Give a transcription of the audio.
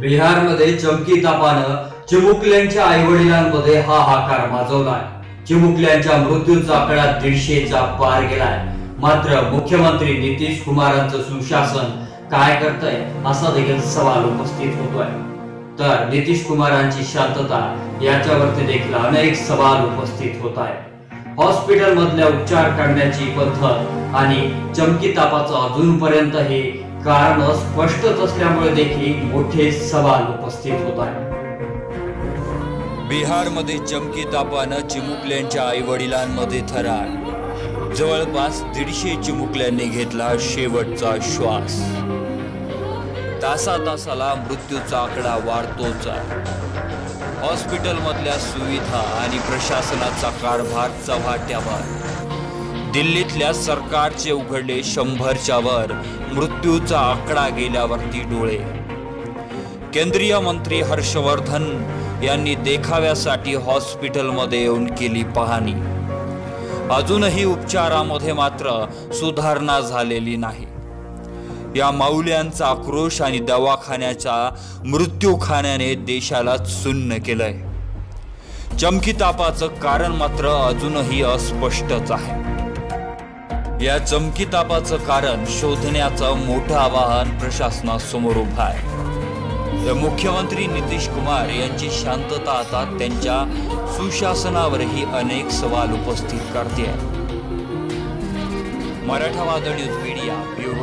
बिहारमध्ये चमकी तापानं चिमुकल्यांच्या आई वडिलांमध्ये हाहाकार माजवलाय. चिमुकल्यांच्या मृत्यूचा आकडा दीडशेचा पार गेलाय. मात्र मुख्यमंत्री नितीश कुमारांचं सुशासन काय करतंय असा देखील सवाल उपस्थित होतोय. तर नितीश कुमारांची शांतता याच्यावरती देखील अनेक सवाल उपस्थित होत आहे हॉस्पिटल मधल्या उपचार करण्याची पद्धत आणि चमकी तापाचं अजूनपर्यंत हे कारण स्पष्टच असल्यामुळे देखील मोठे सवाल उपस्थित होत आहे बिहारमध्ये चमकी तापानं चिमुकल्यांच्या आई वडिलांमध्ये थरार. जवळपास दीडशे चिमुकल्यांनी घेतला शेवटचा श्वास. तासा तासाला मृत्यूचा आकडा वाढतोच. हॉस्पिटलमधल्या सुविधा आणि प्रशासनाचा कारभार चव्हाट्यावर. दिल्लीतल्या सरकारचे उघडले शंभरच्या वर मृत्यूचा आकडा गेल्यावरती डोळे. केंद्रीय मंत्री हर्षवर्धन यांनी देखाव्यासाठी हॉस्पिटलमध्ये येऊन केली पाहणी. अजूनही उपचारामध्ये मात्र सुधारणा झालेली नाही. या माऊल्यांचा आक्रोश आणि दवाखान्याच्या मृत्यूखान्याने देशाला सुन्न केलंय. चमकी तापाचं कारण मात्र अजूनही अस्पष्टच आहे. या चमकी तापाचं कारण शोधण्याचं मोठं आवाहन प्रशासनासमोर उभं आहे. तर मुख्यमंत्री नितीश कुमार यांची शांतता आता त्यांच्या सुशासनावरही अनेक सवाल उपस्थित करते. मराठा वादळ न्यूज मीडिया ब्युरो